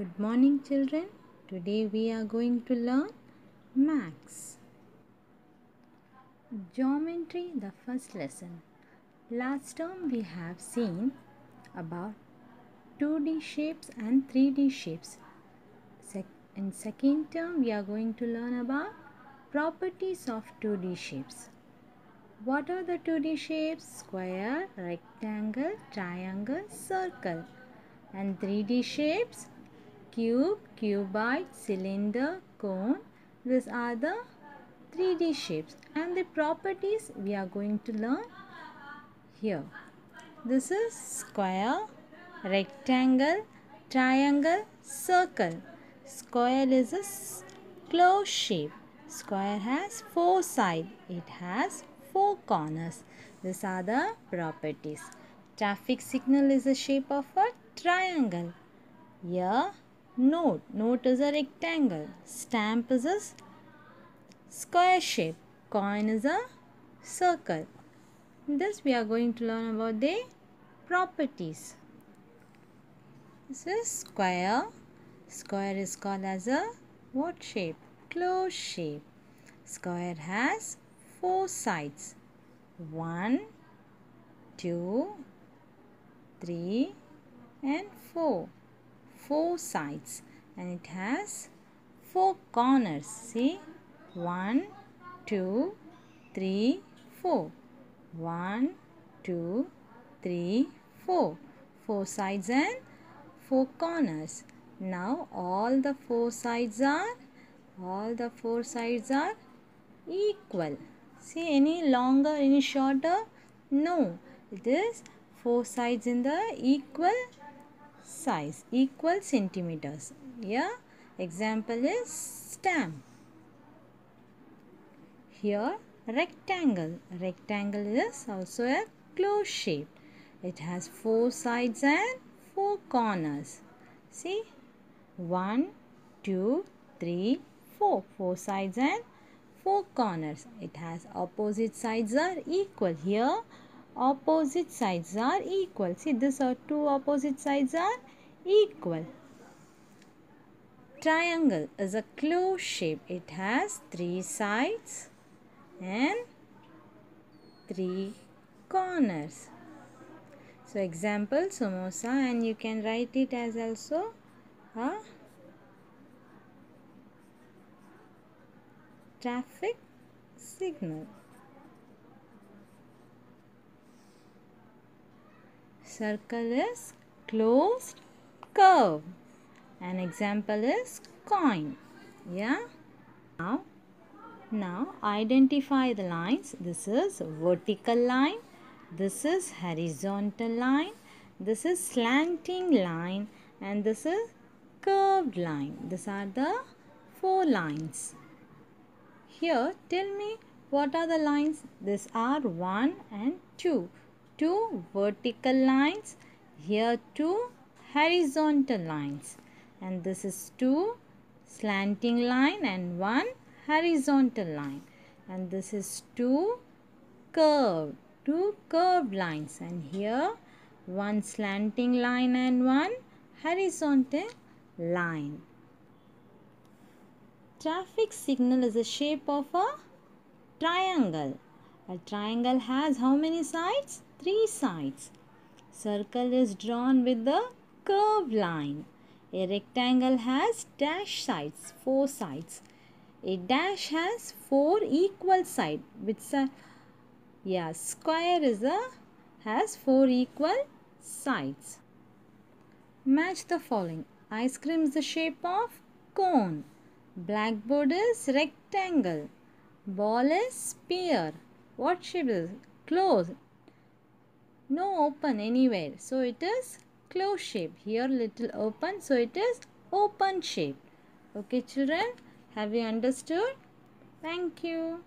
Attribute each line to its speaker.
Speaker 1: Good morning, children. Today we are going to learn max. Geometry, the first lesson. Last term we have seen about 2D shapes and 3D shapes. In second term we are going to learn about properties of 2D shapes. What are the 2D shapes? Square, rectangle, triangle, circle. And 3D shapes? Cube, cuboid, cylinder, cone. These are the 3D shapes. And the properties we are going to learn here. This is square, rectangle, triangle, circle. Square is a closed shape. Square has four sides. It has four corners. These are the properties. Traffic signal is the shape of a triangle. Here, note. Note is a rectangle. Stamp is a square shape. Coin is a circle. In this we are going to learn about the properties. This is square. Square is called as a what shape? Closed shape. Square has four sides. One, two, three, and four. Four sides. And it has four corners. See? One, two, three, four. One, two, three, four. Four sides and four corners. Now all the four sides are all the four sides are equal. See any longer, any shorter? No. It is four sides in the equal size, equal centimeters. Yeah. Example is stamp. Here rectangle. Rectangle is also a closed shape. It has four sides and four corners. See? One, two, three, four. Four sides and four corners. It has opposite sides are equal. Here opposite sides are equal. See this are two opposite sides are equal. Triangle is a closed shape. It has three sides and three corners. So example samosa and you can write it as also a traffic signal. Circle is closed curve. An example is coin. Yeah. Now, now identify the lines. This is vertical line. This is horizontal line. This is slanting line. And this is curved line. These are the four lines. Here, tell me what are the lines? These are 1 and 2. Two vertical lines. Here, two horizontal lines. And this is two slanting line and one horizontal line. And this is two curved, two curved lines. And here, one slanting line and one horizontal line. Traffic signal is a shape of a triangle. A triangle has how many sides? Three sides. Circle is drawn with the curved line. A rectangle has dash sides, four sides. A dash has four equal sides. Which side? Yeah, square is a has four equal sides. Match the following. Ice cream is the shape of cone. Blackboard is rectangle. Ball is sphere. What shape is closed? No open anywhere. So it is closed shape. Here little open. So it is open shape. Okay children. Have you understood? Thank you.